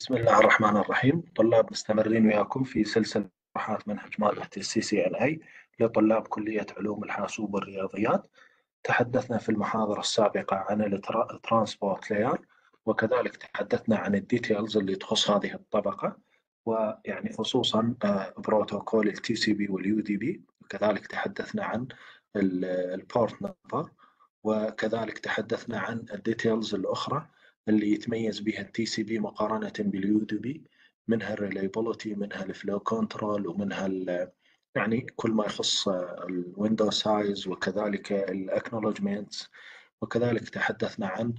بسم الله الرحمن الرحيم. طلاب مستمرين وياكم في سلسلة شروحات منهج مادة ال CCNA لطلاب كلية علوم الحاسوب والرياضيات. تحدثنا في المحاضرة السابقة عن ال transport layer وكذلك تحدثنا عن ال details اللي تخص هذه الطبقة ويعني خصوصا بروتوكول ال TCP وال UDP وكذلك تحدثنا عن ال port number وكذلك تحدثنا عن ال details الأخرى. اللي يتميز بها ال TCP مقارنة بال UDP منها ال reliability منها ال flow control ومنها يعني كل ما يخص ال window size وكذلك ال acknowledgments وكذلك تحدثنا عن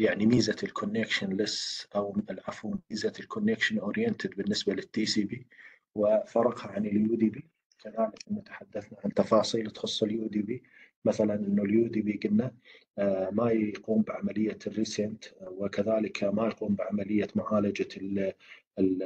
يعني ميزة ال connectionless أو العفو ميزة ال connection oriented بالنسبة لل TCP. وفرقها عن ال UDP كذلك تحدثنا عن تفاصيل تخص ال UDP مثلا إنه ال UDP قلنا آه، ما يقوم بعملية ال resent وكذلك ما يقوم بعملية معالجة ال ال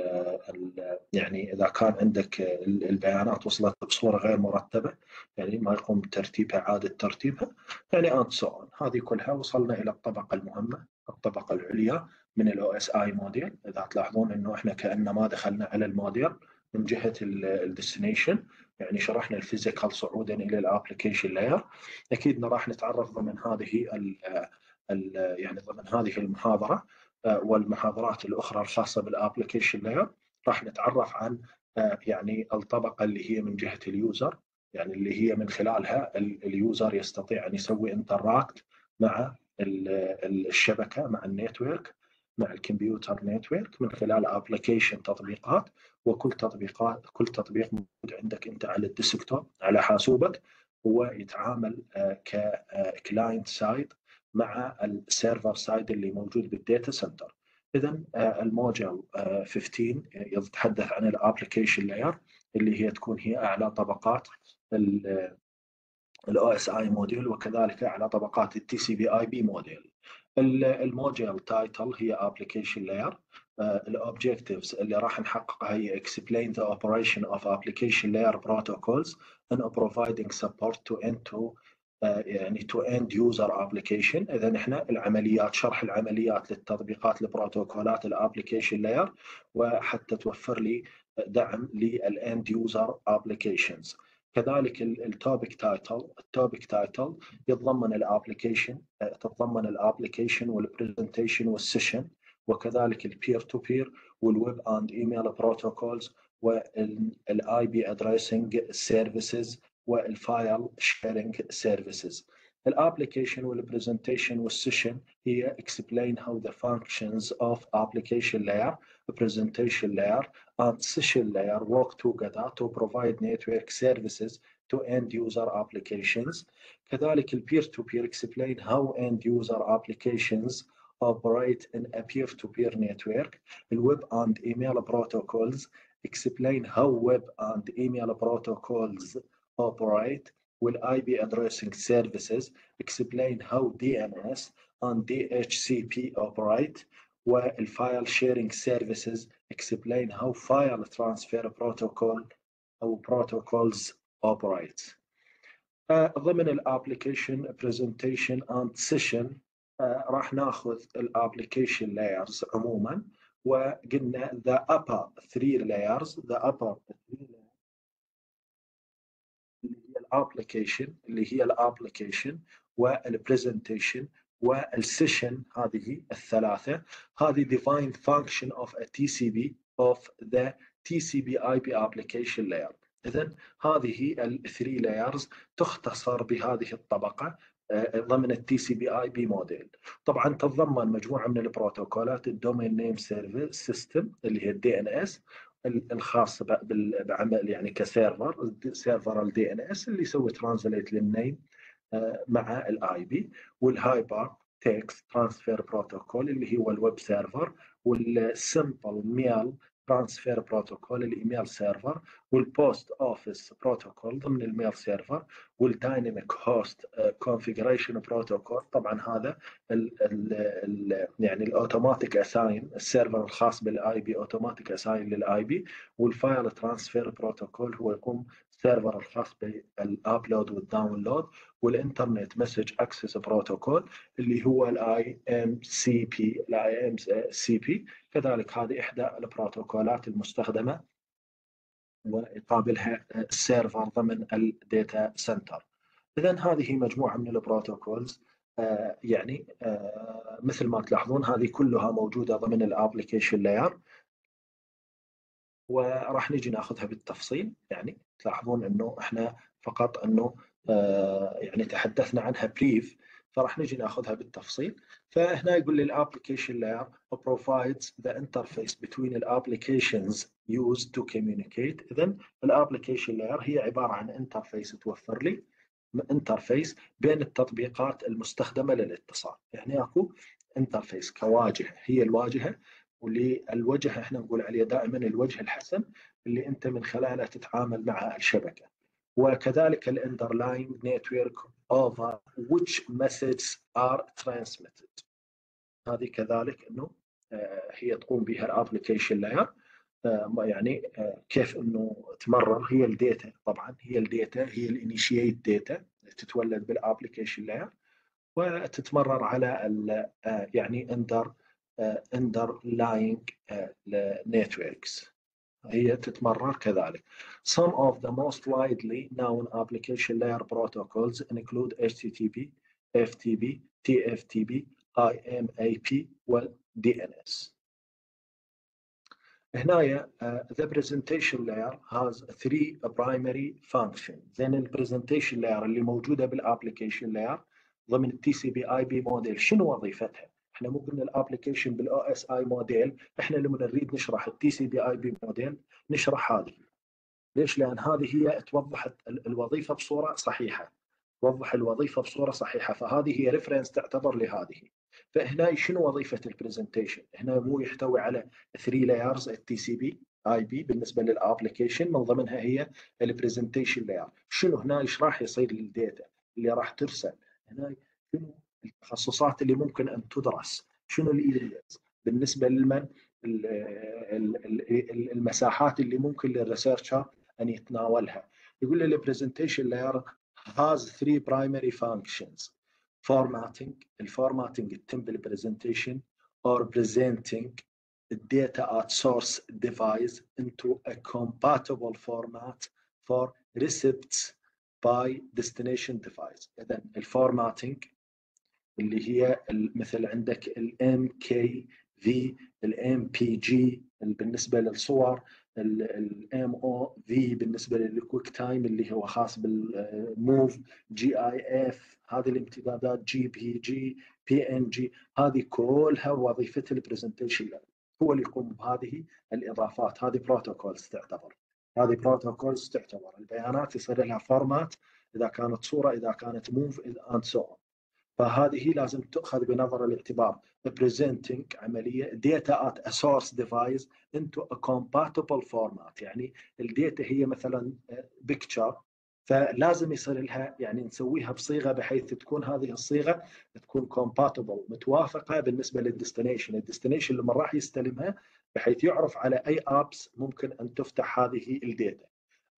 يعني إذا كان عندك البيانات وصلت بصورة غير مرتبة يعني ما يقوم بترتيبها إعادة ترتيبها يعني and so هذه كلها وصلنا إلى الطبقة المهمة الطبقة العليا من ال OSI model إذا تلاحظون إنه إحنا كان ما دخلنا على الموديل من جهة ال destination يعني شرحنا ال physical صعودا إلى ال application layer أكيد راح نتعرف ضمن هذه ال ال يعني ضمن هذه المحاضرة آه، والمحاضرات الأخرى الخاصة بال application layer راح نتعرف عن آه، يعني الطبقة اللي هي من جهة ال user يعني اللي هي من خلالها ال user يستطيع أن يسوي interact مع الشبكة مع ال network مع ال computer network من خلال application تطبيقات. وكل تطبيقات كل تطبيق موجود عندك أنت على ال desktop على حاسوبك هو يتعامل آه، ك client side آه، مع ال server side اللي موجود بال data center اذا ال module 15 يتحدث عن ال application layer اللي هي تكون هي أعلى طبقات ال OSI model وكذلك أعلى طبقات ال TCP/IP model ال module title هي application layer ال objectives اللي راح نحققها هي explain the operation of application layer protocols and providing support to end to uh, يعني to end user application. اذا إحنا العمليات شرح العمليات للتطبيقات البروتوكولات ال application layer وحتى توفر لي دعم لل end user applications كذلك ال topic title ال topic title يتضمن ال application تتضمن ال application وال presentation وال session وكذلك البير تو بير والويب اند ايميل بروتوكولز والاي بي ادريسنج سيرفيسز والفايل شيرنج سيرفيسز الابلكيشن والبرزنتيشن والسيشن هي explain how the functions of application layer presentation layer and session layer work together to provide network services to end user applications كذلك البير تو بير explain how end user applications operate in a peer-to-peer network. The web and email protocols explain how web and email protocols operate. Will IP addressing services explain how DNS and DHCP operate. while file sharing services explain how file transfer protocol أو protocols operate. ضمن الابلكيشن presentation and session راح ناخذ ال application layers عموما وقلنا the upper three layers the upper three layers اللي هي الابلكيشن اللي هي الابلكيشن والبرزنتيشن والسيشن هذه الثلاثة. هذه defined function of a TCP of the TCP IP application layer. اذا هذه ال three layers تختصر بهذه الطبقة ضمن ال TCP IP model طبعا تتضمن مجموعة من البروتوكولات ال domain name service system اللي هي ال DNS الخاص بعمل يعني ك server server ال DNS اللي يسوي translate لل name مع ال IP وال hypertext transfer protocol اللي هو ال web server وال simple mail transfer protocol ال email server وال post office protocol ضمن ال mail server وال dynamic host configuration protocol طبعا هذا ال ال ال يعني ال automatic assign ال server الخاص بال IP automatic assign لل IP وال file transfer protocol هو يقوم السيرفر الخاص بالابلود والداونلود والإنترنت مسج اكسس بروتوكول اللي هو الاي ام سي بي الاي ام سي بي كذلك هذه إحدى البروتوكولات المستخدمة ويقابلها ال server ضمن ال data center اذا هذه مجموعة من ال protocols. آه، يعني آه، مثل ما تلاحظون هذه كلها موجودة ضمن ال application layer وراح نجي ناخذها بالتفصيل. يعني تلاحظون إنه إحنا فقط إنه آه، يعني تحدثنا عنها brief فراح نجي ناخذها بالتفصيل. فهنا يقول لي ال application layer provides the interface between the applications used to communicate. اذا ال application layer هي عبارة عن interface توفر لي interface بين التطبيقات المستخدمة للاتصال. يعني أكو interface كواجهة هي الواجهة. واللي الوجه إحنا نقول عليه دائما الوجه الحسن اللي انت من خلاله تتعامل مع الشبكة. وكذلك ال underlying network over which messages are transmitted. هذه كذلك إنه آه، هي تقوم بها ال application layer آه، يعني آه، كيف إنه تمرر. هي ال data طبعا هي ال data هي ال initiate data تتولد بال application layer وتتمرر على يعني under underlying networks هي تتمرر كذلك. Some of the most widely known application layer protocols include HTTP, FTP, TFTP, IMAP و DNS. هنا uh, the presentation layer has three primary functions. then the presentation layer اللي موجوده بال application layer ضمن IP model شنو وظيفتها؟ إحنا مو قلنا ال application بال OSI model إحنا لما نريد نشرح ال TCP IP model نشرح هذه. ليش؟ لأن هذه هي توضح الوظيفة بصورة صحيحة. توضح الوظيفة بصورة صحيحة فهذه هي reference تعتبر لهذه. فهنا شنو وظيفة ال presentation؟ هنا مو يحتوي على 3 layers ال TCP IP بالنسبة لل application من ضمنها هي ال presentation layer شنو هنا إيش راح يصير لل data اللي راح ترسل؟ هنا شنو التخصصات اللي ممكن أن تدرس. شنو ال areas بالنسبة لمن؟ المساحات اللي ممكن لل researcher أن يتناولها. يقول لي ال presentation layer has three primary functions. Formatting ال formatting تتم بال presentation presenting the data at source device into a compatible format for receipts by destination device. اذا ال formatting اللي هي مثل عندك ال MKV ال MPG بالنسبة للصور ال MOV بالنسبة لل QuickTime اللي هو خاص بال move GIF هذه الامتدادات جي بي جي بي ان جي هذه كلها وظيفة ال presentation هو اللي يقوم بهذه الإضافات. هذه protocols تعتبر. هذه protocols تعتبر. البيانات يصير لها format إذا كانت صورة إذا كانت move and so فهذه لازم تؤخذ بنظر الاعتبار. Presenting عملية data at a source device into a compatible format. يعني ال data هي مثلا picture. فلازم يصير لها يعني نسويها بصيغة بحيث تكون هذه الصيغة تكون compatible متوافقة بالنسبة لل destination، ال destination لما راح يستلمها بحيث يعرف على أي apps ممكن أن تفتح هذه ال data.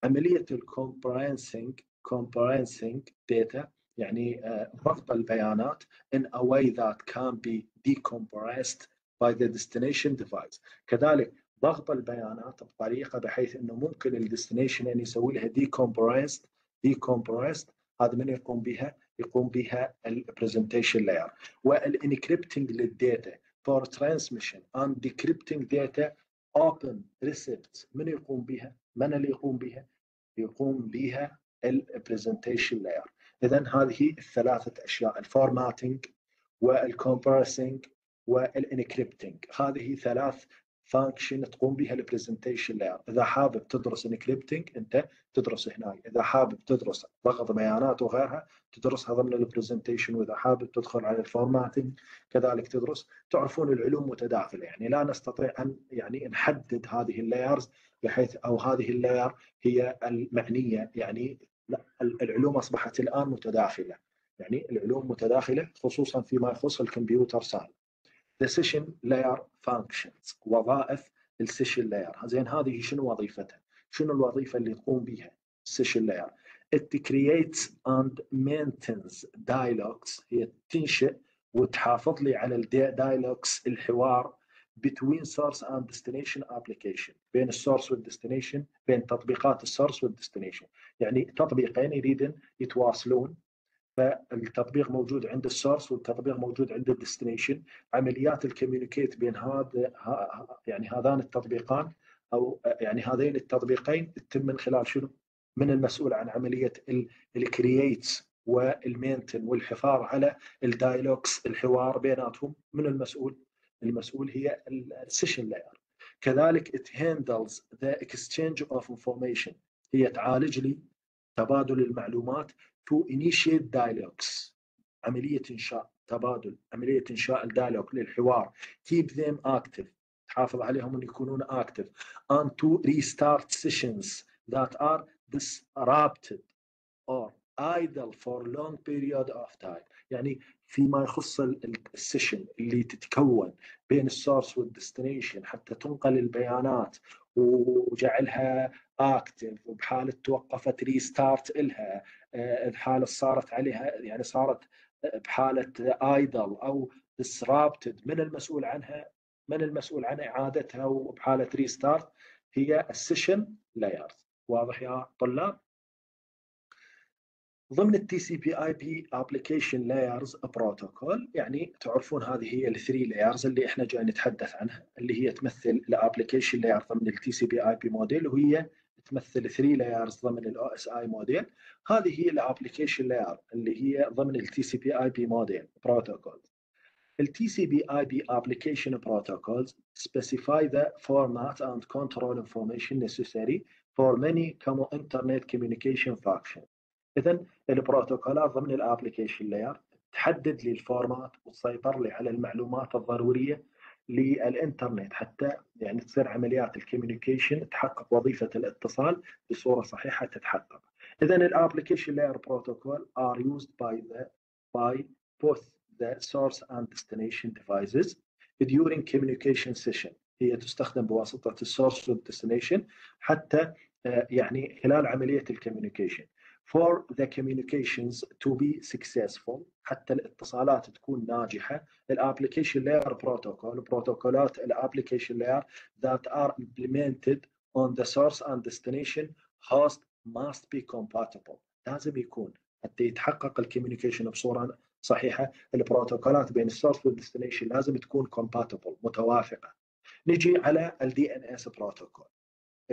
عملية ال compressing compressing data يعني ضغط البيانات in a way that can be decompressed by the destination device كذلك ضغط البيانات بطريقة بحيث إنه ممكن ال destination ان يسوي لها decompressed decompressed هذا من يقوم بها؟ يقوم بها ال presentation layer وال encrypting لل data for transmission and decrypting data upon receipt من يقوم بها؟ من اللي يقوم بها؟ يقوم بها ال presentation layer اذا هذه الثلاثة أشياء ال formatting وال compressing وال encrypting هذه ثلاث function تقوم بها ال presentation layer إذا حابب تدرس encrypting أنت تدرس هنا إذا حابب تدرس ضغط بيانات وغيرها تدرسها ضمن ال presentation وإذا حابب تدخل على ال formatting كذلك تدرس. تعرفون العلوم متداخلة يعني لا نستطيع أن يعني نحدد هذه ال layers بحيث أو هذه ال layer هي المعنية يعني لا العلوم أصبحت الآن متداخلة. يعني العلوم متداخلة خصوصا فيما يخص ال computer science. The session layer functions وظائف ال session layer. زين هذه شنو وظيفتها؟ شنو الوظيفة اللي تقوم بها ال session layer؟ it creates and maintains dialogues. هي تنشئ وتحافظ لي على ال dialogues الحوار between source and destination application. بين السورس والديستنيشن بين تطبيقات السورس والديستنيشن يعني تطبيقين يريدن يتواصلون. فالتطبيق موجود عند ال source والتطبيق موجود عند ال destination عمليات ال communicate بين هذا يعني هذان التطبيقان أو يعني هذين التطبيقين تتم من خلال شنو؟ من المسؤول عن عملية ال creates وال maintain والحفاظ على ال dialogues الحوار بيناتهم. من المسؤول؟ المسؤول هي ال session layer كذلك it handles the exchange of information هي تعالج لي تبادل المعلومات to initiate dialogues عملية إنشاء تبادل عملية إنشاء ال dialogue للحوار keep them active تحافظ عليهم أن يكونون active and to restart sessions that are disrupted or idle for long period of time يعني فيما يخص ال session اللي تتكون بين ال source وال destination حتى تنقل البيانات وجعلها active وبحالة توقفت restart إلها بحاله صارت عليها يعني صارت بحالة idle أو disrupted. من المسؤول عنها؟ من المسؤول عن إعادتها وبحالة restart هي ال session layers واضح يا طلاب؟ ضمن ال TCP/IP application layers protocol يعني تعرفون هذه هي ال three layers اللي إحنا جاي نتحدث عنها اللي هي تمثل ال application layer ضمن ال TCP/IP model وهي تمثل 3 layers ضمن ال OSI model هذه هي ال application layer اللي هي ضمن ال TCP/IP model بروتوكول ال TCP/IP application protocols specify the format and control information necessary for many internet communication functions. اذا البروتوكولات ضمن ال application layer تحدد لي ال format وتسيطر لي على المعلومات الضرورية للإنترنت حتى يعني تصير عمليات ال communication تحقق وظيفة الاتصال بصورة صحيحة تتحقق. اذا ال application layer protocol are used by the by both the source and destination devices during communication session هي تستخدم بواسطة ال source وال destination حتى يعني خلال عملية ال communication. For the communications to be successful. حتى الاتصالات تكون ناجحة. ال application layer protocol بروتوكولات ال application layer that are implemented on the source and destination host must be compatible. لازم يكون. حتى يتحقق ال communication بصورة صحيحة. البروتوكولات بين ال source وال destination لازم تكون compatible متوافقة. نجي على DNS بروتوكول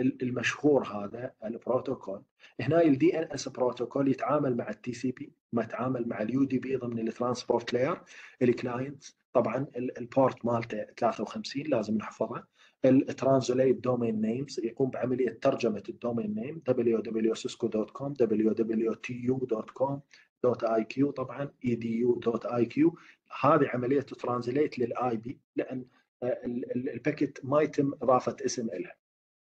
المشهور هذا البروتوكول. هنا ال DNS بروتوكول يتعامل مع ال TCP ما يتعامل مع ال UDP ضمن ال transport layer ال client طبعا ال port مالته 53 لازم نحفظه. ال translate domain names يقوم بعملية ترجمة ال domain name www.cisco.com www.tu.com dot iq طبعا edu dot iq هذه عملية translate لل IP لأن ال packet ما يتم إضافة اسم لها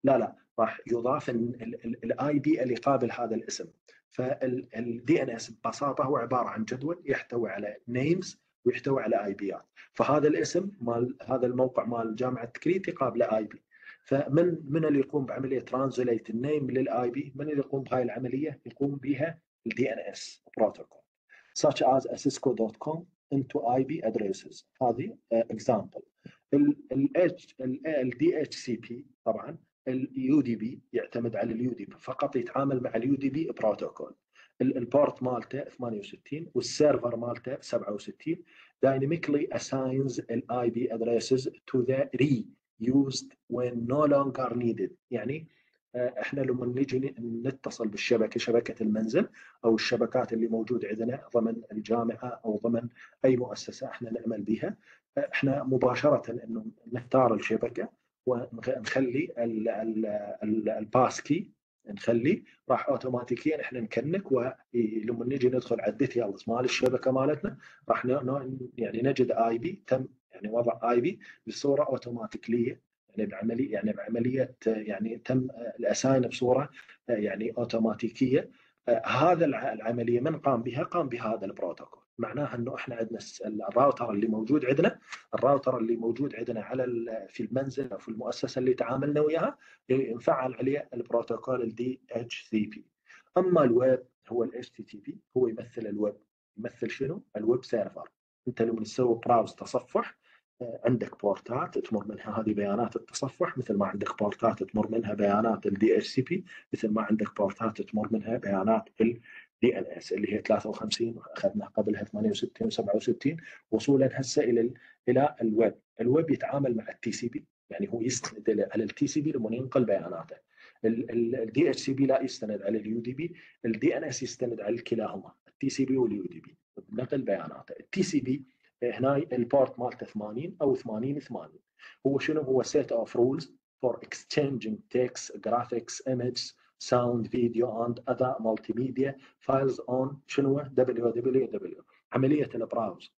لا لا. راح يضاف ال IP اللي يقابل هذا الاسم. فال DNS ببساطة هو عبارة عن جدول يحتوي على names ويحتوي على IP ات فهذا الاسم مال هذا الموقع مال جامعة تكريت يقابله IP فمن من اللي يقوم بعملية translate ال name لل IP من اللي يقوم بهاي العملية؟ يقوم بها ال DNS بروتوكول such as cisco.com into IP addresses. هذه example. ال DHCP طبعا ال UDP يعتمد على ال UDP فقط يتعامل مع ال UDP بروتوكول. ال port مالته 68 وال server مالته 67 dynamically assigns ال IP addresses to the reused when no longer needed. يعني إحنا لما نجي نتصل بالشبكة شبكة المنزل أو الشبكات اللي موجوده عندنا ضمن الجامعة أو ضمن أي مؤسسة إحنا نعمل بها إحنا مباشرة إنه نختار الشبكة. ونخلي ال pass key نخلي راح اوتوماتيكيا إحنا ن connect ولما نجي ندخل على ال details مال الشبكة مالتنا راح يعني نجد IP تم يعني وضع IP بصورة اوتوماتيكيه يعني بعمليه يعني بعملية يعني تم ال assign بصورة يعني اوتوماتيكيه هذا العملية من قام بها؟ قام بهذا البروتوكول. معناها انه إحنا عندنا الراوتر اللي موجود عندنا الراوتر اللي موجود عندنا على في المنزل أو في المؤسسة اللي تعاملنا وياها نفعل عليه البروتوكول ال DHCP أما الويب هو ال HTTP هو يمثل الويب. يمثل شنو؟ ال web server. أنت لما تسوي browse تصفح عندك بورتات تمر منها هذه بيانات التصفح مثل ما عندك بورتات تمر منها بيانات ال DHCP مثل ما عندك بورتات تمر منها بيانات DNS اللي هي 53 أخذنا قبلها 68 و67 وصولا هسه إلى إلى ال web، ال web يتعامل مع ال TCP يعني هو يستند على ال TCP لما ينقل بياناته. ال DHCP لا يستند على ال UDP، ال DNS يستند على كلاهما ال TCP وال UDP نقل بياناته، ال TCP هنا ال port مالته 80 أو 80 80 هو شنو؟ هو set of rules for exchanging text, graphics, images, sound, video and other multimedia files on شنو؟ WWW عملية ال browse.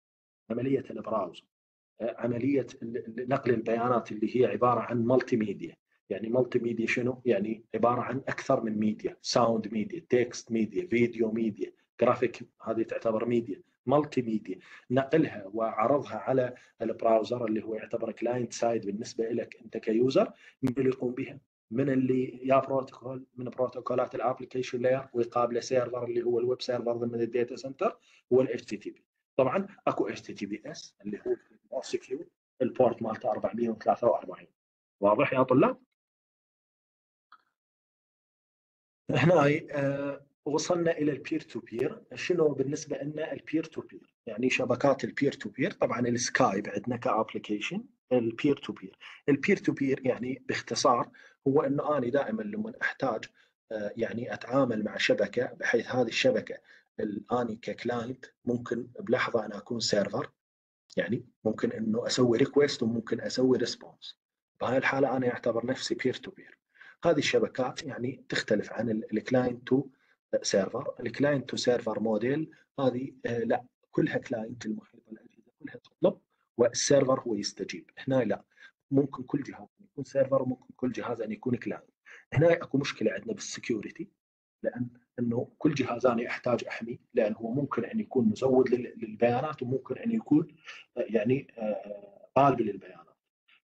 عملية ال browse. عملية نقل البيانات اللي هي عبارة عن multimedia يعني multimedia شنو؟ يعني عبارة عن أكثر من media sound media text media video media graphic هذه تعتبر media multimedia نقلها وعرضها على ال browser اللي هو يعتبر client side بالنسبة لك أنت ك user من اللي يقوم بها؟ من اللي يا بروتوكول من بروتوكولات ال application layer ويقابله server اللي هو ال web server ضمن ال data center هو ال HTTP طبعا أكو اتش تي تي بي اس اللي هو more secure ال port مالته 443 واضح يا طلاب؟ هنا آه وصلنا إلى ال peer to peer شنو بالنسبة لنا ال peer to peer يعني شبكات ال peer to peer طبعا ال Skype عندنا ك application ال peer to peer ال peer to peer يعني باختصار هو إنه أنا دائما لما أحتاج يعني أتعامل مع شبكة بحيث هذه الشبكة اني ك client ممكن بلحظة أنا أكون server يعني ممكن إنه أسوي request وممكن أسوي response بهاي الحالة أنا اعتبر نفسي peer to peer هذه الشبكات يعني تختلف عن ال client to server ال client to server model هذه لا كلها client المحيط الأجهزة كلها تطلب وال server هو يستجيب. هنا لا. ممكن كل جهاز يكون server وممكن كل جهاز أن يكون client هنا أكو مشكلة عندنا بال security لأن إنه كل جهاز أنا أحتاج أحمي لأن هو ممكن أن يكون مزود للبيانات وممكن أن يكون يعني طالب للبيانات.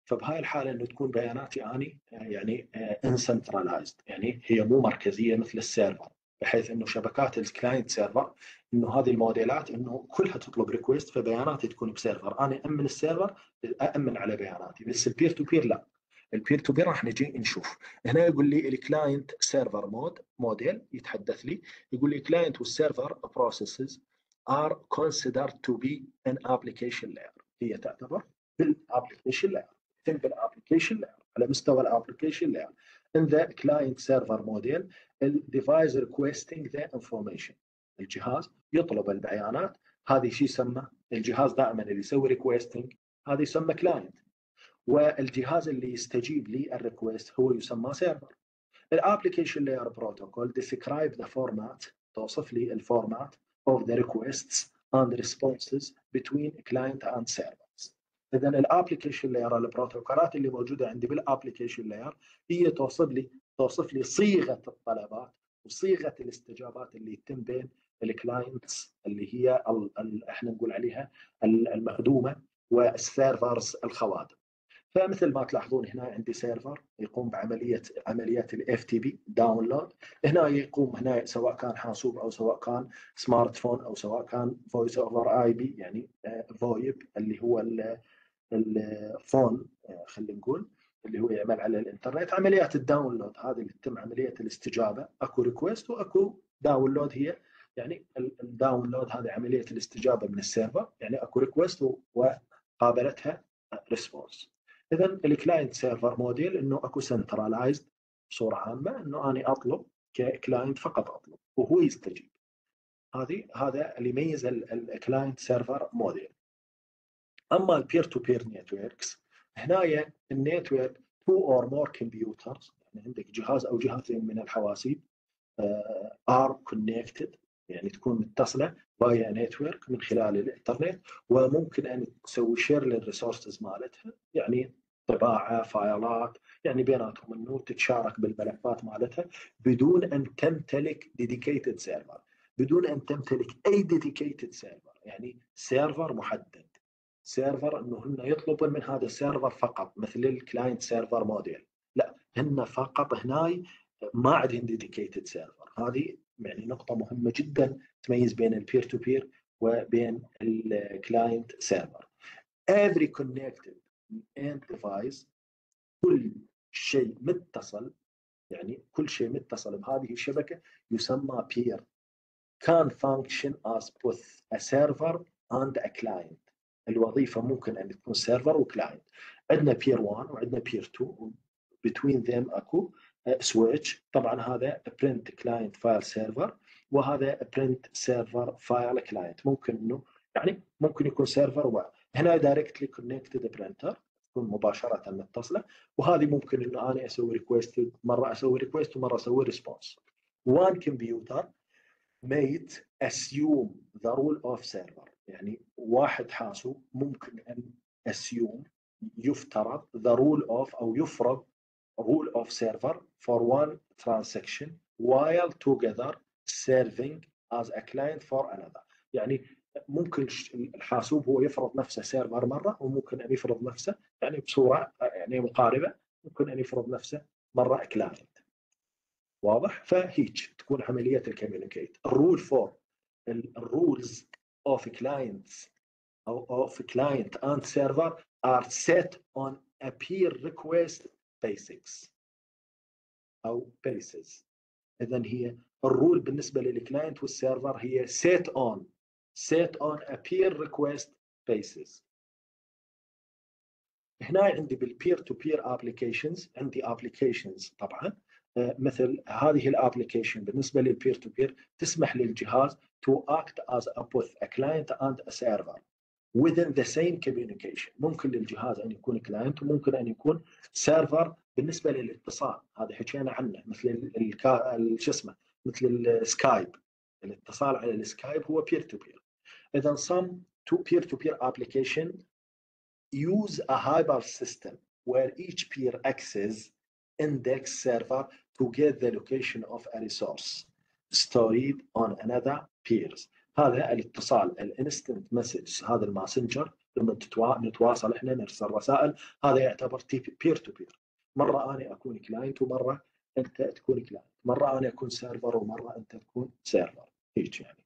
فبهاي الحالة إنه تكون بياناتي أني يعني uncentralized يعني هي مو مركزية مثل ال server. بحيث إنه شبكات ال client server إنه هذه الموديلات إنه كلها تطلب request فبياناتي تكون ب server. أنا امن ال server امن على بياناتي. بس ال peer to peer لا. ال peer to peer راح نجي نشوف. هنا يقول لي ال client server mod- model يتحدث لي. يقول لي client وال server processes are considered to be an application layer. هي تعتبر بال application layer تم بال application layer على مستوى ال application layer in the client server model ال device requesting the information. الجهاز يطلب البيانات. هذه شيء يسمى؟ الجهاز دائما اللي يسوي requesting هذا يسمى client والجهاز اللي يستجيب لل request هو يسمى server ال application layer protocol describe the format توصف لي ال format of the requests and responses between client and servers اذا ال application layer البروتوكولات اللي موجودة عندي بال application layer هي توصف لي توصف لي صيغة الطلبات وصيغة الاستجابات اللي يتم بين ال clients اللي هي ال ال إحنا نقول عليها المخدومة وال servers الخوادم. فمثل ما تلاحظون هنا عندي server يقوم بعمليه عمليات ال FTP download هنا يقوم هنا سواء كان حاسوب أو سواء كان smart phone أو سواء كان voice over IP يعني VoIP اللي هو ال phone خلينا نقول اللي هو يعمل على الإنترنت. عمليات ال download هذه اللي تتم عملية الاستجابة. أكو request وأكو download هي يعني ال download هذه عملية الاستجابة من ال server. يعني أكو request وقابلتها response اذا ال client server model إنه أكو centralized بصورة عامة إنه أنا أطلب ك client فقط أطلب وهو يستجيب. هذه هذا اللي يميز ال client server model أما ال peer to peer networks هنايا ال network two or more computers يعني عندك جهاز أو جهازين من الحواسيب uh, are connected يعني تكون متصلة via network من خلال الإنترنت وممكن أن تسوي share لل resources مالتها يعني طباعة فايلات يعني بيناتهم انه تتشارك بالملفات مالتها بدون أن تمتلك dedicated server بدون أن تمتلك أي dedicated server يعني server محدد. server إنه هن يطلبون من هذا ال server فقط مثل ال client server model لا هن فقط هناي ما عندهم dedicated server هذه يعني نقطة مهمة جدا تميز بين ال peer to peer وبين ال client server. Every connected end device كل شيء متصل يعني كل شيء متصل بهذه الشبكة يسمى peer. can function as both a server and a client. الوظيفة ممكن أن تكون server و client عندنا peer 1 وعندنا peer 2 between them أكو switch طبعا هذا print client file server وهذا print server file client ممكن إنه يعني ممكن يكون server وهنا directly connected printer تكون مباشرة متصلة وهذه ممكن انه أنا أسوي request مرة أسوي request ومرة أسوي response one computer may assume the role of server. يعني واحد حاسوب ممكن أن assume يفترض the role of أو يفرض role of server for one transaction while together serving as a client for another. يعني ممكن الحاسوب هو يفرض نفسه server مرة وممكن أن يفرض نفسه يعني بصورة يعني مقاربة ممكن أن يفرض نفسه مرة client واضح؟ فهيك تكون عملية ال communicate. ال role for ال roles of clients أو of client and server set on a peer request basics. أو basis. اذا هي ال role بالنسبة لل client وال server هي set on. Set on a peer request basis. هنا عندي بال peer to peer applications عندي applications طبعا. مثل هذه ال application بالنسبة لل peer to peer تسمح للجهاز to act as a both a client and a server within the same communication. ممكن للجهاز أن يكون client وممكن أن يكون server بالنسبة للاتصال. هذا حكينا عنه مثل شو اسمه؟ مثل ال Skype الاتصال على ال Skype هو peer to peer اذا some to peer to peer application use a hybrid system where each peer access index server to get the location of a resource stored on another peers. هذا الاتصال ال instant message هذا ال Messenger لما نتواصل إحنا نرسل رسائل هذا يعتبر peer to peer مرة أنا أكون client ومرة أنت تكون client مرة أنا أكون server ومرة أنت تكون server هيك يعني.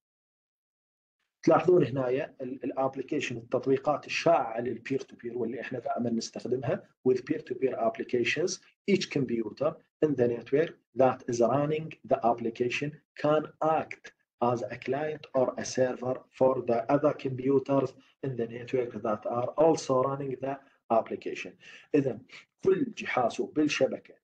تلاحظون هنا ال application التطبيقات الشائعه لل peer to peer واللي إحنا دائما نستخدمها with peer to peer applications each computer in the network that is running the application can act as a client or a server for the other computers in the network that are also running the application. إذا كل جهاز بالشبكة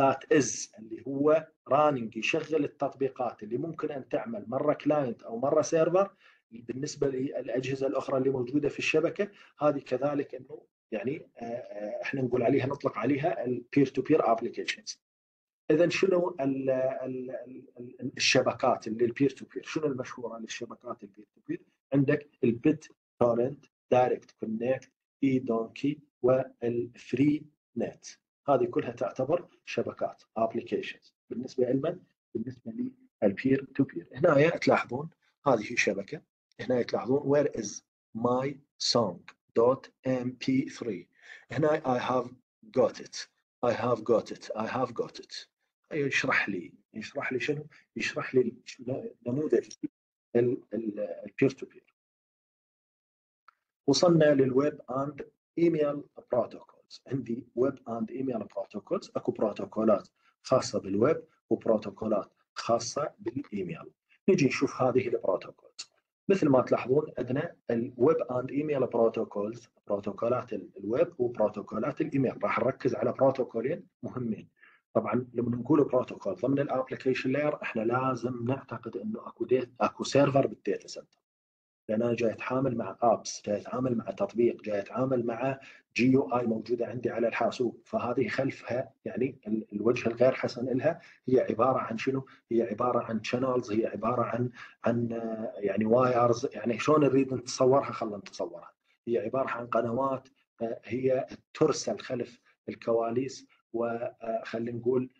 that is اللي هو running يشغل التطبيقات اللي ممكن أن تعمل مرة client أو مرة server بالنسبة للأجهزة الأخرى اللي موجودة في الشبكة هذه كذلك أنه يعني إحنا نقول عليها نطلق عليها ال peer to peer applications اذا شنو ال ال ال الشبكات اللي ال peer to peer شنو المشهورة للشبكات ال peer to peer عندك ال BitTorrent Direct Connect eDonkey وال Freenet هذه كلها تعتبر شبكات applications بالنسبة لمن؟ بالنسبة لل peer to peer هنا تلاحظون هذه شبكة. هنا تلاحظون where is my song dot mp3 هنا I have got it. I have got it. I have got it. يشرح لي. يشرح لي شنو؟ يشرح لي نموذج ال peer to peer وصلنا لل web and email protocols عندي web and email protocols أكو بروتوكولات خاصة بالويب وبروتوكولات خاصة بالايميل نجي نشوف هذه ال protocols مثل ما تلاحظون عندنا ال web and email protocols بروتوكولات الويب وبروتوكولات الإيميل. راح نركز على بروتوكولين مهمين. طبعا لما نقول بروتوكول ضمن ال application layer إحنا لازم نعتقد إنه أكو أكو server بال data center يعني أنا جاي أتعامل مع apps جاي أتعامل مع تطبيق جاي أتعامل مع GUI موجودة عندي على الحاسوب. فهذه خلفها يعني الوجه الغير حسن لها هي عبارة عن شنو؟ هي عبارة عن channels هي عبارة عن عن يعني wires يعني شلون نريد نتصورها؟ خلينا نتصورها. هي عبارة عن قنوات هي ترسل خلف الكواليس وخلينا نقول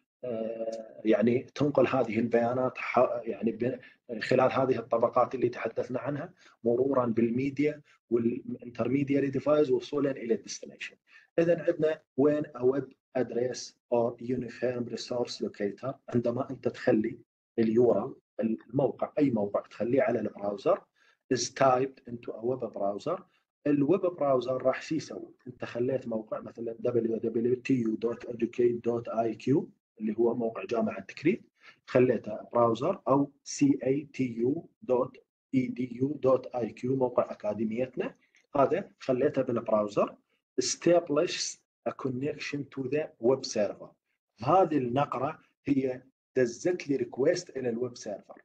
يعني تنقل هذه البيانات يعني خلال هذه الطبقات اللي تحدثنا عنها مرورا بال media وال intermediary device وصولا إلى ال destination. اذا عندنا وين web address أو uniform resource locator عندما أنت تخلي ال URL الموقع أي موقع تخليه على ال browser is typed into a web browser ال web browser راح شو يسوي؟ أنت خليت موقع مثلا www.tu.educate.iq اللي هو موقع جامعة تكريت خليته browser أو catu.edu.iq موقع أكاديميتنا. هذا خليته بال browser. Establish a connection to the web server. هذه النقرة هي دزت لي request إلى ال web server.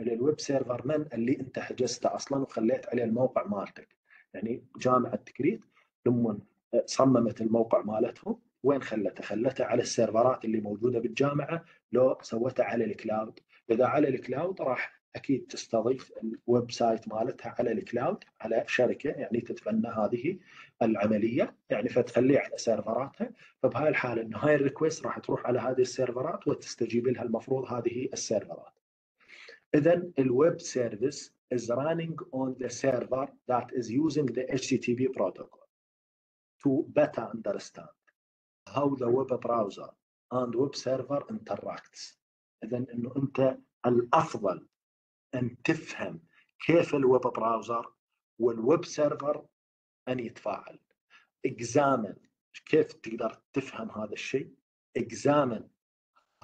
إلى ال web server من؟ اللي أنت حجزته أصلا وخليت عليه الموقع مالتك. يعني جامعة تكريت لما صممت الموقع مالتهم وين خلته؟ خلته على ال server ات اللي موجودة بالجامعة لو سوته على ال cloud، إذا على ال cloud راح أكيد تستضيف ال website مالتها على ال cloud على شركة يعني تتبنى هذه العملية يعني فتخليه على server اتها فبهاي الحالة إنه هاي ال request راح تروح على هذه ال server ات وتستجيب لها المفروض هذه ال server ات. اذا ال web service is running on the server that is using the HTTP protocol to better understand how the web browser and web server interacts. اذا إنه أنت الأفضل أن تفهم كيف ال web browser وال web server أن يتفاعل. Examine كيف تقدر تفهم هذا الشيء. Examine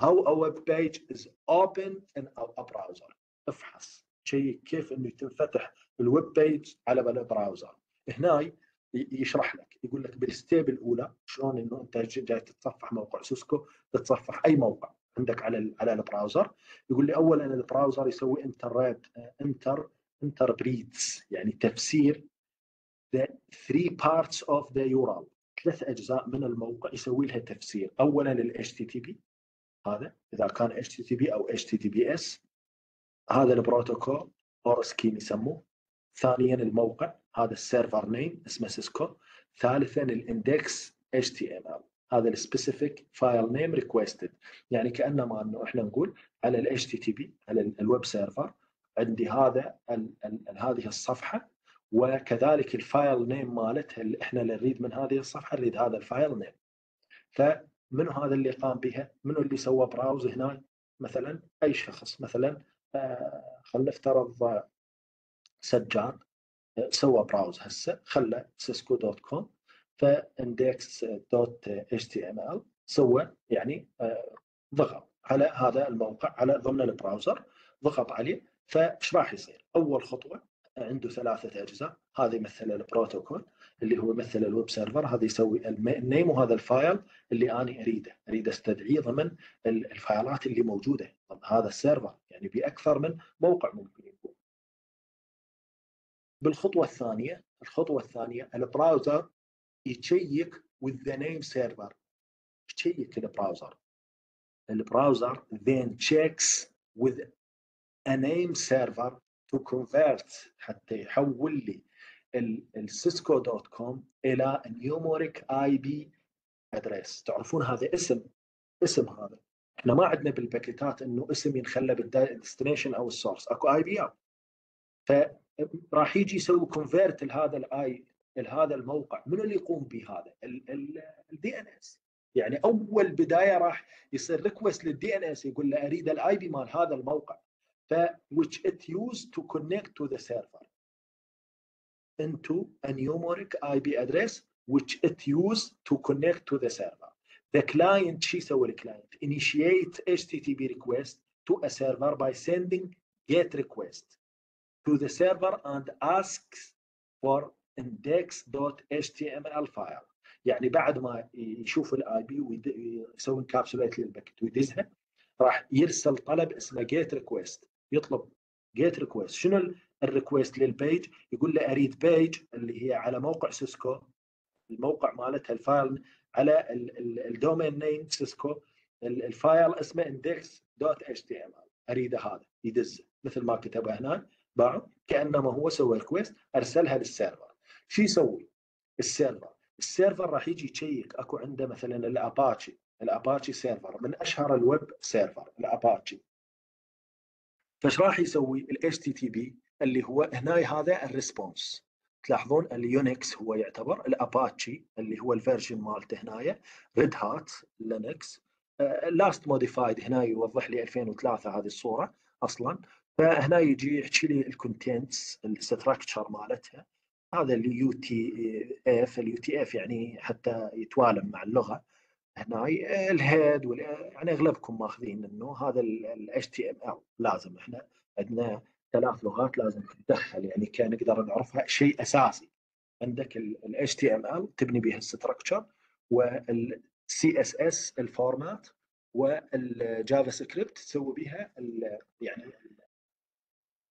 how a web page is open in a browser. افحص شيء كيف إنه تنفتح ال web page على ال browser هنا يشرح لك يقول لك بال step الأولى شلون إنه أنت جاي تتصفح موقع سيسكو تتصفح أي موقع. عندك على على ال browser يقول لي اولا ال browser يسوي inter inter interprets يعني تفسير the three parts of the URL. ثلاث أجزاء من الموقع يسوي لها تفسير. اولا ال HTTP هذا إذا كان HTTP أو HTTPS هذا البروتوكول or scheme يسموه. ثانيا الموقع هذا ال server name اسمه سيسكو. ثالثا ال index HTML هذا ال specific file name requested يعني كانما إنه إحنا نقول على ال HTTP على ال web server عندي هذا ال ال هذه الصفحة وكذلك ال file name مالتها اللي إحنا نريد من هذه الصفحة نريد هذا ال file name. فمنو هذا اللي قام بها؟ منو اللي سوى browse هنا؟ مثلا أي شخص مثلا آه خلينا نفترض سجاد سوى browse هسه خلى سيسكو dot com ف index dot HTML سوى يعني ضغط على هذا الموقع على ضمن ال browser ضغط عليه. فايش راح يصير؟ أول خطوة عنده ثلاثة أجزاء. هذا يمثل البروتوكول اللي هو يمثل ال web server. هذا يسوي ال name وهذا ال file اللي أنا أريده. أريد أستدعيه ضمن ال file ات اللي موجودة ضمن هذا ال server. يعني بأكثر من موقع ممكن. بالخطوة الثانية الخطوة الثانية ال browser ي check with the name server. ي check ال browser ال browser then checks with a name server to convert حتى يحول لي السيسكو dot com إلى numeric IP address تعرفون هذا اسم؟ اسم هذا. إحنا ما عندنا بال packet ات إنه اسم ينخلى بال destination أو ال source أكو IP أو. فراح يجي يسوي convert لهذا ال I لهذا الموقع من اللي يقوم بهذا ال DNS يعني اول بدايه راح يصير request لل DNS يقول له اريد ال IP مال هذا الموقع ف which it used to connect to the server into a numeric IP address which it used to connect to the server. The client شو يسوي الكلاينت؟ initiate HTTP request to a server by sending GET request to the server and asks for index.html file. يعني بعد ما يشوف الاي بي ويسوي انكابسوليت للباكت ويدزها راح يرسل طلب اسمه GET request يطلب GET request شنو ال request لل page؟ يقول له أريد page اللي هي على موقع سيسكو الموقع مالتها ال file على ال domain name سيسكو ال file اسمه index dot HTML أريده هذا يدزه مثل ما كتبه هنا. باعه كأنما هو سوى request أرسلها لل server. شو يسوي؟ ال server. ال server راح يجي ي check. أكو عنده مثلا الأباتشي. الأباتشي server. من أشهر ال web server الأباتشي. فايش راح يسوي؟ TP اللي هو هنا هذا ال response. تلاحظون اليونكس هو يعتبر الاباتشي اللي هو ال version مالته هنا ريد هات لينكس last modified هنا يوضح لي 2003 هذه الصورة أصلا. فهنا يجي يحكي لي ال contents ال structure مالتها. هذا ال UTF ال UTF يعني حتى يتوالم مع اللغة. هنا ال head يعني أغلبكم ماخذين إنه هذا ال HTML لازم إحنا عندنا ثلاث لغات لازم تتدخل. يعني كان نقدر نعرفها شيء أساسي. عندك ال HTML تبني بها ال structure وال CSS ال format والجافا سكريبت تسوي بها يعني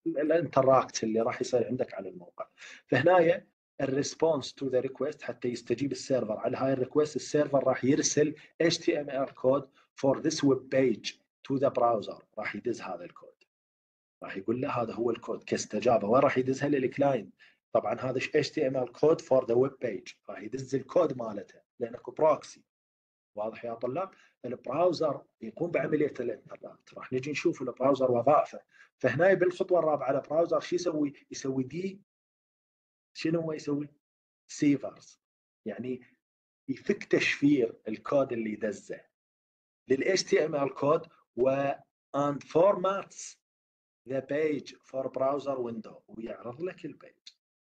ال interact اللي راح يصير عندك على الموقع. فهنايا ال response to the request حتى يستجيب ال server. على هاي ال request ال server راح يرسل HTML code for this web page to the browser راح يدز هذا الكود. راح يقول له هذا هو الكود. كاستجابة. وين راح يدزها؟ لل client طبعا هذا HTML code for the web page راح يدز الكود مالته لأن اكو proxy واضح يا طلاب؟ ال browser يقوم بعملية الانترنت. راح نجي نشوف ال browser وظائفه. فهنا بالخطوة الرابعة ال browser شو يسوي؟ يسوي de شنو هو يسوي؟ ciphers يعني يفك تشفير الكود اللي يدزه. لل HTML code و and formats the page for browser window ويعرض لك ال page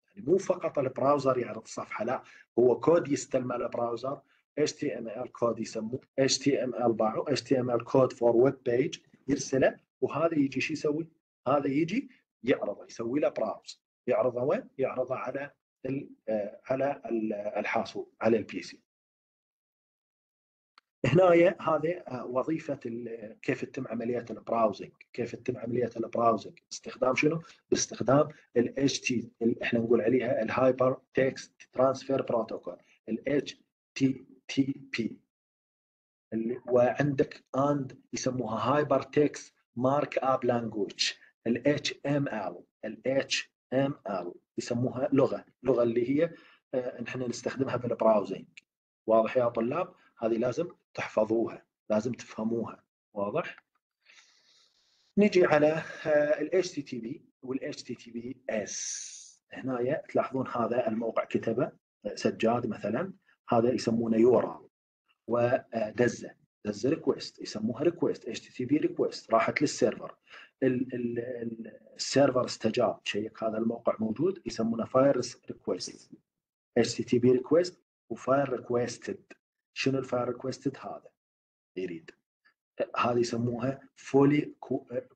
يعني مو فقط ال browser يعرض الصفحه لا. هو كود يستلمه ال browser HTML code يسموه HTML باعوا HTML code for web page يرسله وهذا يجي شو يسوي؟ هذا يجي يعرضه يسوي له browse يعرضه وين؟ يعرضه على على الحاسوب على ال PC هنا هذه آه، وظيفة كيف تتم عملية ال browsing كيف تتم عملية ال browsing باستخدام شنو؟ باستخدام ال HT إحنا نقول عليها ال hypertext transfer protocol ال HTTP وعندك and يسموها hypertext markup language ال HTML ال HTML يسموها لغة لغة اللي هي آه، نحن نستخدمها في ال browsing واضح يا طلاب؟ هذه لازم تحفظوها لازم تفهموها. واضح؟ نجي على ال HTTP وال HTTPS هنا تلاحظون هذا الموقع كتبه سجاد مثلا. هذا يسمونه URL ودزه دزة. ريكوست يسموها ريكوست اتش تي بي ريكوست راحت للسيرفر. السيرفر استجاب. شيك هذا الموقع موجود. يسمونه فاير ريكوست اتش تي بي ريكوست وفاير ريكوستد شنو الفاير ريكوستد هذا؟ يريد. هذه يسموها فولي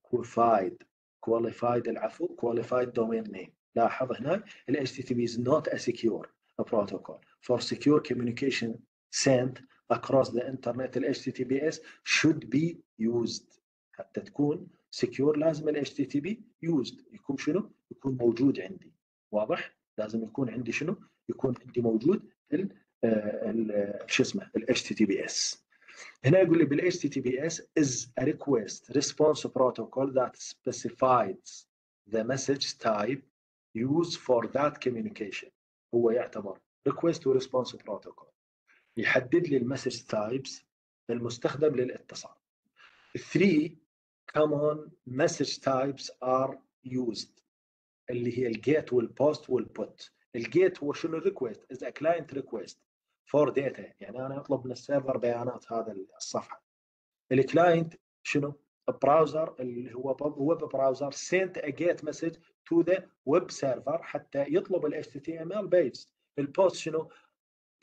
كواليفايد كواليفايد العفو. كواليفايد دومين نيم لاحظ هنا ال HTTP is not a secure. Protocol for secure communication sent across the internet ال HTTPS should be used حتى تكون secure لازم ال HTTP used يكون شنو؟ يكون موجود عندي واضح؟ لازم يكون عندي شنو؟ يكون عندي موجود شو اسمه ال HTTPS هنا يقول لي بال HTTPS is a request response protocol that specifies the message type used for that communication هو يعتبر request و response protocol يحدد لي ال message types المستخدم للاتصال. Three common message types are used اللي هي الجيت والبوست والبوت. الجيت هو شنو ال request؟ is a client request for data يعني أنا أطلب من ال server بيانات هذا الصفحة ال client شنو browser اللي هو web browser sent a GET message to the web server حتى يطلب ال HTML page ال POST شنو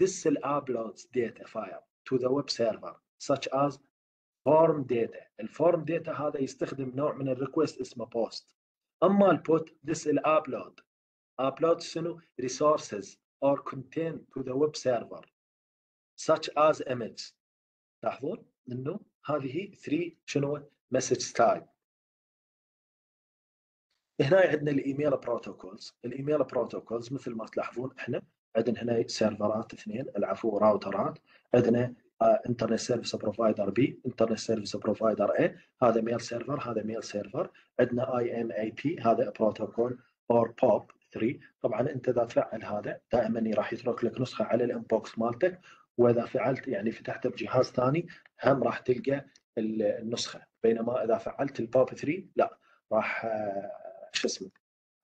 this uploads data file to the web server such as form data ال form data هذا يستخدم نوع من ال request اسمه POST اما ال PUT this upload upload شنو resources or content to the web server such as image لاحظون انه هذه 3 شنو message style هنا عندنا ال email protocols ال email protocols مثل ما تلاحظون إحنا عندنا هنا سيرفرات اثنين العفو راوترات عندنا Internet service provider B Internet service provider A هذا mail server هذا mail server عندنا IMAP هذا بروتوكول or POP 3 طبعا أنت إذا تفعل هذا دائما راح يترك لك نسخة على ال inbox مالتك وإذا فعلت يعني فتحته بجهاز ثاني هم راح تلقى النسخة. بينما إذا فعلت البوب 3 لا راح شو اسمه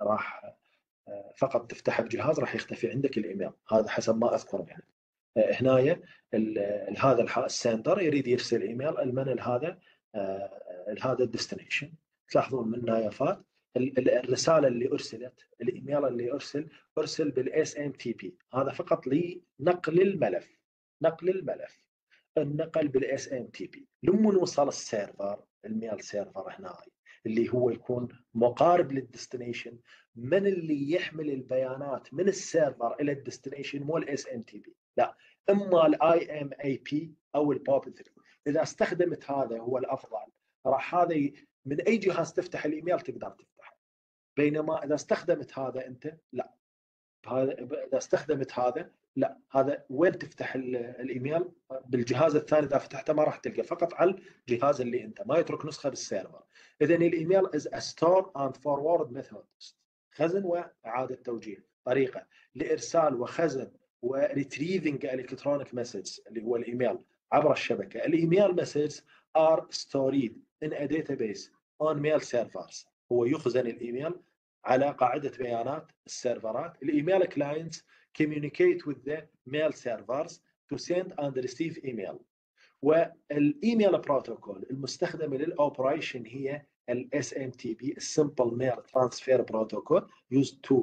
راح فقط تفتح بجهاز راح يختفي عندك الإيميل. هذا حسب ما أذكر يعني. هنا هذا ال sender يريد يرسل إيميل المن هذا هذا ال destination. تلاحظون من نايفات الرسالة اللي أرسلت الإيميل اللي أرسل أرسل بال SMTP هذا فقط لنقل الملف نقل الملف. النقل بال SMTP لما نوصل ال server ال mail server هنا اللي هو يكون مقارب لل destination. من اللي يحمل البيانات من ال server إلى ال destination مو ال SMTP لا إما ال IMAP أو البوب 3 إذا استخدمت هذا هو الأفضل. راح هذا من أي جهاز تفتح الإيميل تقدر تفتحه. بينما إذا استخدمت هذا أنت لا. هذا إذا استخدمت هذا لا هذا وين تفتح الإيميل؟ بالجهاز الثاني إذا فتحته ما راح تلقى فقط على الجهاز اللي أنت ما يترك نسخة بال server. اذا ال email is store and forward method خزن وإعادة توجيه طريقة لإرسال وخزن و retrieving electronic message اللي هو الإيميل عبر الشبكة. ال email message are stored in a database on mail servers هو يخزن الإيميل على قاعدة بيانات السيرفرات. ال email clients communicate with the mail servers to send and receive email. وال email protocol المستخدمة لل operation هي TP ال simple mail transfer protocol used to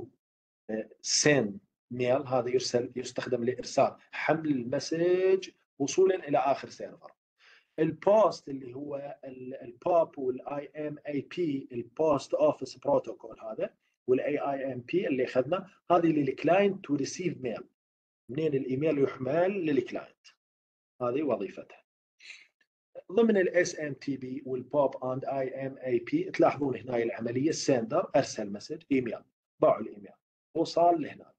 send mail هذا يرسل يستخدم لإرسال حمل ال message وصولا إلى آخر server ال post اللي هو ال POP وال IMAP ال Post Office Protocol هذا وال IMAP اللي أخذنا هذه لل client to receive mail منين الإيميل يحمل؟ لل client هذه وظيفتها. ضمن الاس ام تي بي والبوب اند اي ام اي بي تلاحظون هنا العملية ال sender أرسل message إيميل. باوعوا الإيميل. وصل لهنا.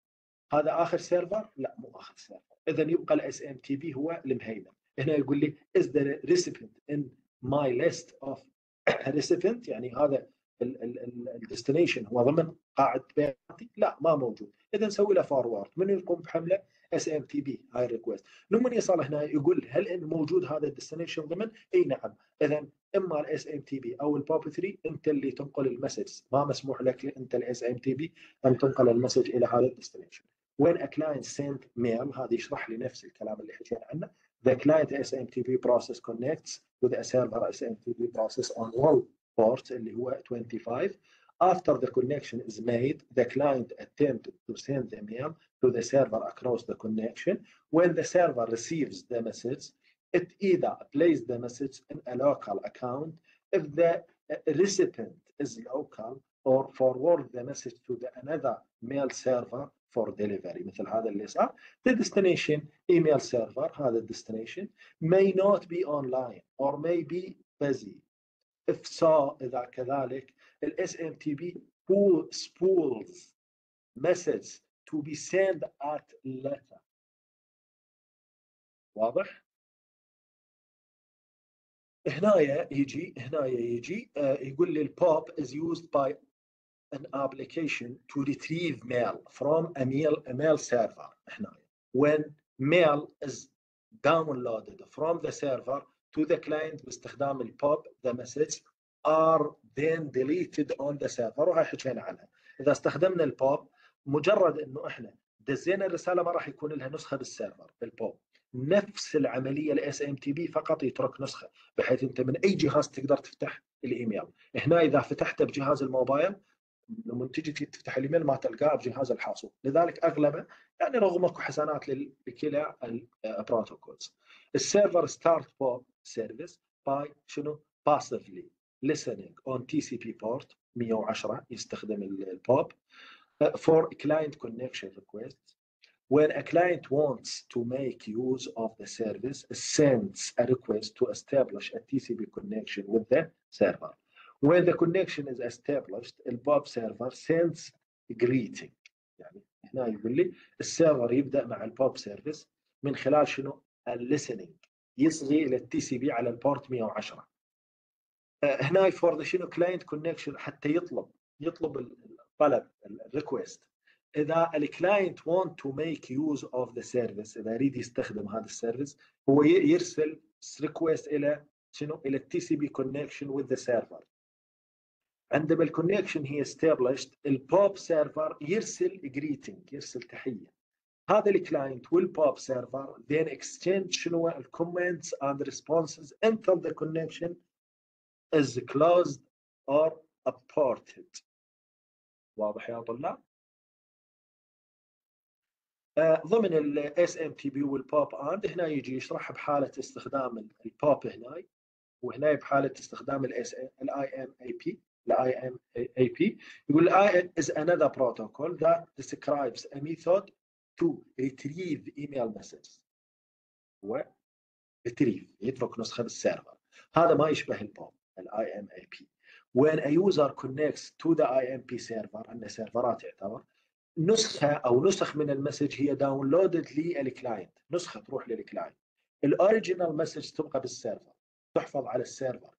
هذا آخر server لا مو آخر server اذا يبقى ال SMTP هو المهيمن. هنا يقول لي is the recipient in my list of recipient? يعني هذا ال destination هو ضمن قاعدة بياناتي. لا ما موجود. اذا نسوي له forward من يقوم بحملة؟ SMTP هاي request لما يصل هنا يقول هل إن موجود هذا ال destination ضمن؟ إي نعم. اذا إما ال SMTP أو البوب 3 انت اللي تنقل ال message ما مسموح لك انت ال SMTP أن تنقل ال message إلى هذا ال destination when a client sent mail هذا يشرح لي نفس الكلام اللي حكينا عنه. the client SMTP process connects with a server SMTP process on all ports اللي هو 25 after the connection is made the client attempted to send the mail to the server across the connection when the server receives the message it either plays the message in a local account if the recipient is local or forward the message to the another mail server for delivery مثل هذا اللي صار the destination email server هذا الديستنيشن may not be online or may be busy if so إذا كذلك ال SMTP spools message to be sent at letter واضح؟ هنايا يجي هنايا يجي يقول لي البوب is used by an application to retrieve mail from a mail, a mail server when mail is downloaded from the server to the client باستخدام ال POP the message are then deleted on the server. وهي حكينا عنها. إذا استخدمنا البوب مجرد إنه إحنا دزينا الرسالة ما راح يكون لها نسخة بال server بالبوب نفس العملية ال SMTP فقط يترك نسخة بحيث أنت من أي جهاز تقدر تفتح الإيميل. هنا إذا فتحته بجهاز الموبايل لما تجي تفتح الايميل ما تلقاه بجهاز الحاسوب لذلك اغلبه يعني رغم اكو حسنات لكلا ال protocols ال server start POP service by شنو passively listening on TCP port 110 يستخدم ال POP for client connection requests when a client wants to make use of the service sends a request to establish a TCP connection with the server when the connection is established ال POP server sends greeting. يعني هنا يقول لي ال server يبدأ مع ال POP service من خلال شنو؟ ال listening يصغي إلى ال TCP على ال port 110 هنا for the شنو؟ client connection حتى يطلب. يطلب الطلب ال request إذا ال client want to make use of the service إذا يريد يستخدم هذا ال service هو يرسل request إلى شنو؟ إلى ال TCP connection with the server. عندما ال connection هي established ال POP server يرسل greeting يرسل تحية. هذا ال client وال POP server then exchange شنو ال commands and responses until the connection is closed or aborted. واضح يا طلاب؟ آه، ضمن ال SMTP وال POP and هنا يجي يشرح بحالة استخدام البوب هنا وهنا بحالة استخدام ال S ال IMAP ال IMAP يقول ال I is another protocol that describes a method to retrieve email messages. هو retrieve يترك نسخة بال server. هذا ما يشبه ال POP ال IMAP when a user connects to the IMAP server أن server ات يعتبر نسخة أو نسخ من ال message هي downloaded لل client نسخة تروح لل client ال original message تبقى بال server. تحفظ على ال server.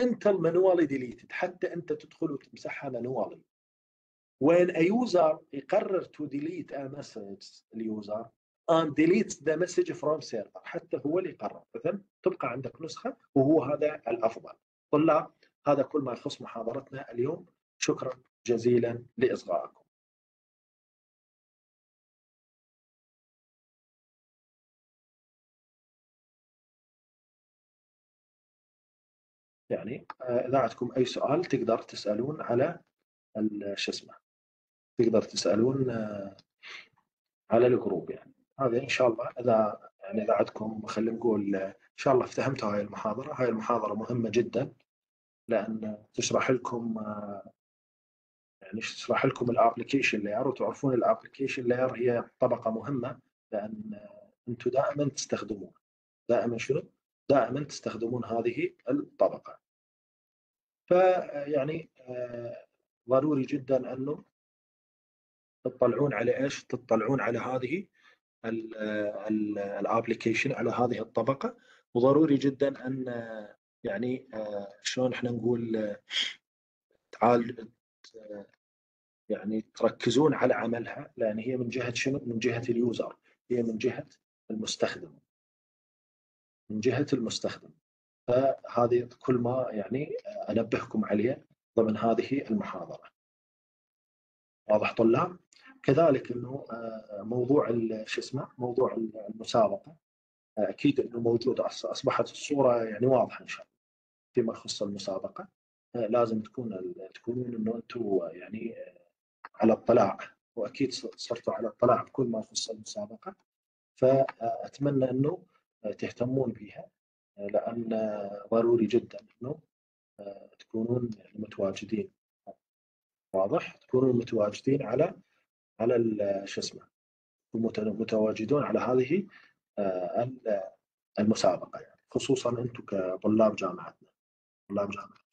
أنت ال manually deleted حتى أنت تدخل وتمسحها manually when a user يقرر to delete a message ال user and deletes the message from server حتى هو اللي يقرر. اذا تبقى عندك نسخة وهو هذا الأفضل. طلاب هذا كل ما يخص محاضرتنا اليوم. شكرا جزيلا لإصغائكم. يعني إذا عندكم أي سؤال تقدر تسألون على شو اسمه تقدر تسألون على الجروب يعني. هذا إن شاء الله إذا يعني إذا عندكم خلينا نقول إن شاء الله افتهمتوا هاي المحاضرة. هاي المحاضرة مهمة جدا لأن تشرح لكم يعني تشرح لكم ال application layer وتعرفون ال application layer هي طبقة مهمة لأن أنتم دائما تستخدمون دائما شنو؟ دائما تستخدمون هذه الطبقة. فيعني آه، ضروري جدا أنه تطلعون على إيش؟ تطلعون على هذه ال application على هذه الطبقة وضروري جدا أن يعني آه، شلون إحنا نقول تعال يعني تركزون على عملها لأن هي من جهة شنو؟ من جهة اليوزر هي من جهة المستخدم من جهة المستخدم. فهذه كل ما يعني أنبهكم عليه ضمن هذه المحاضرة. واضح طلاب؟ كذلك إنه آه، موضوع شو اسمه موضوع المسابقة. آه، أكيد إنه موجود أصبحت الصورة يعني واضحة إن شاء الله. فيما يخص المسابقة. آه، لازم تكون تكونون إنه أنتم يعني على اطلاع. وأكيد صرتوا على اطلاع بكل ما يخص المسابقة. فأتمنى إنه تهتمون بها لأن ضروري جدا إنه تكونون متواجدين. واضح؟ تكونون متواجدين على على شو اسمه متواجدون على هذه المسابقة يعني خصوصا أنتم كطلاب جامعتنا طلاب جامعة.